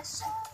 Yes.